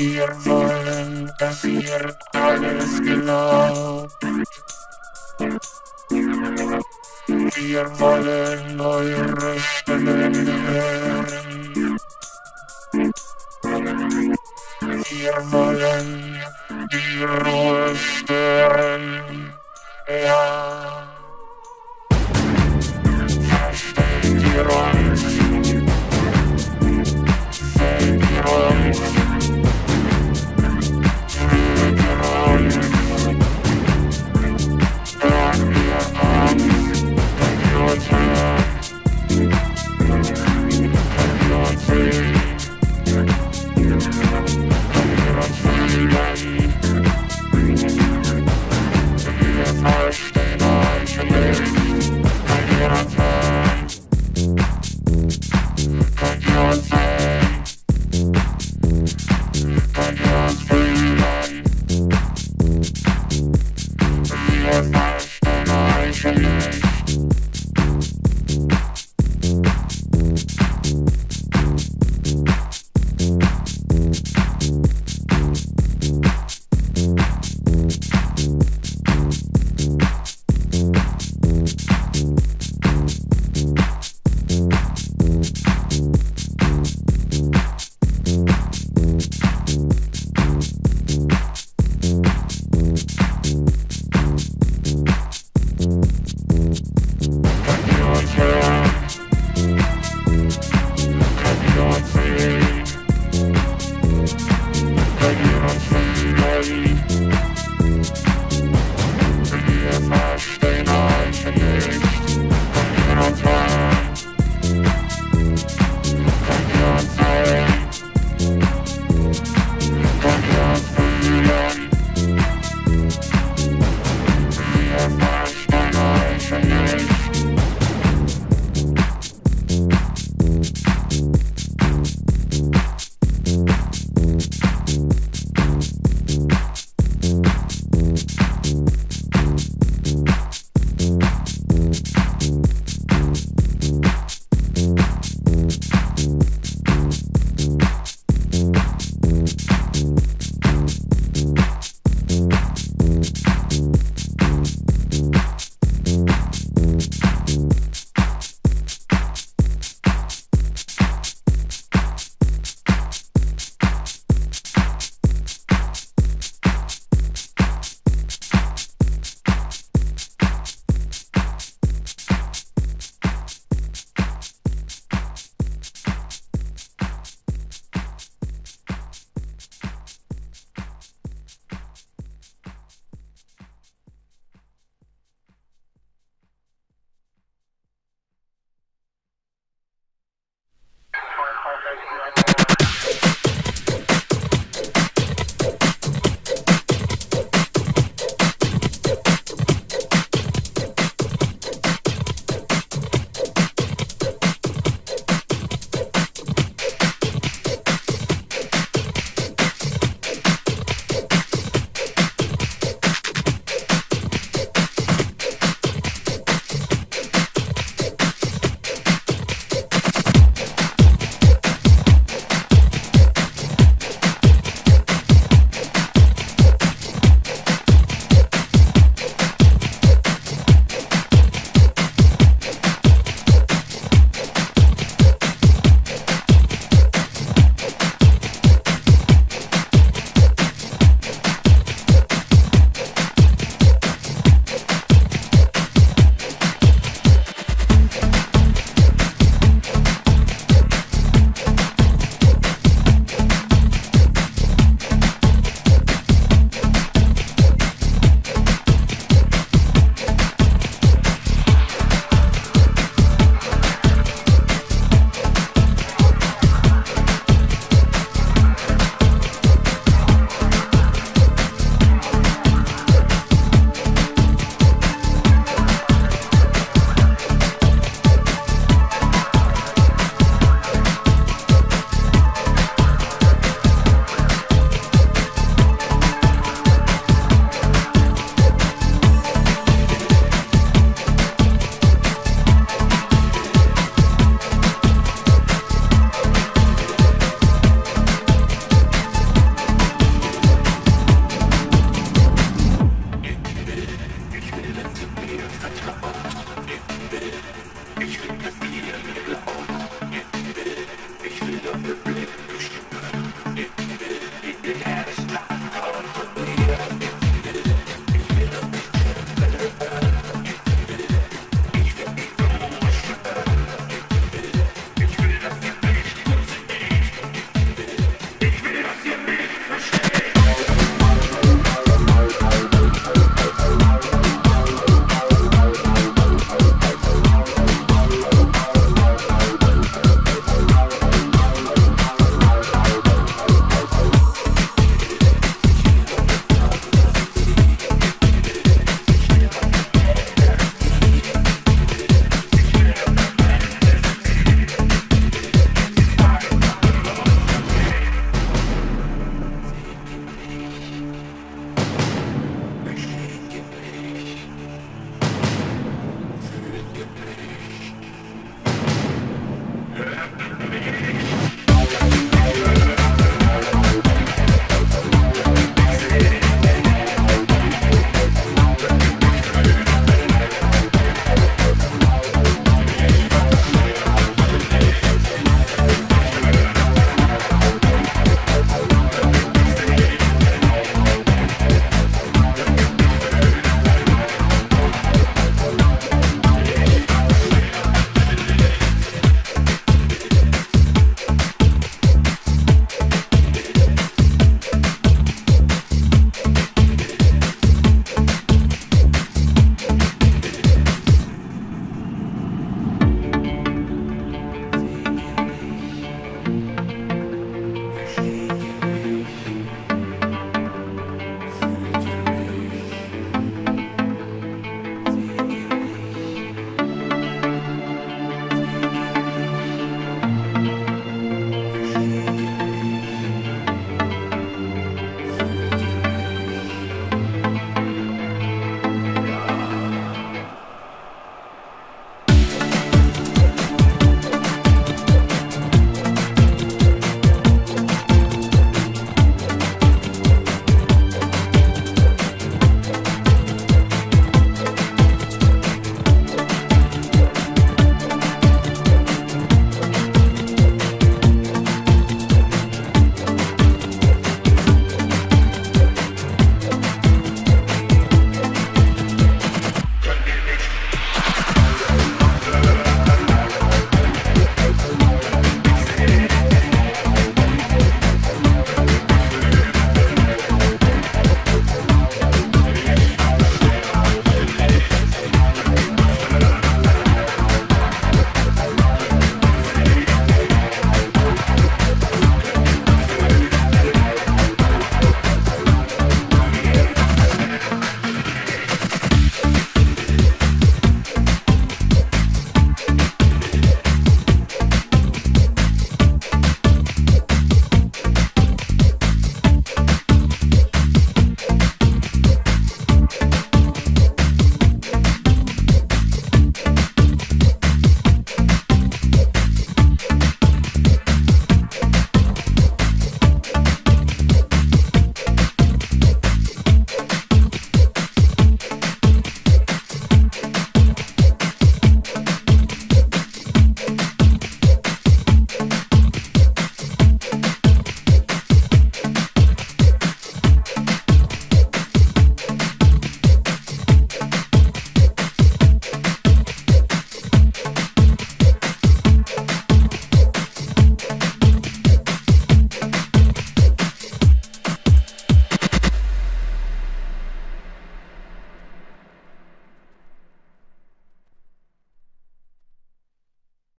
Cierto, la cierta velocidad. Cierto lento y respetable. Cierto lento y respetable.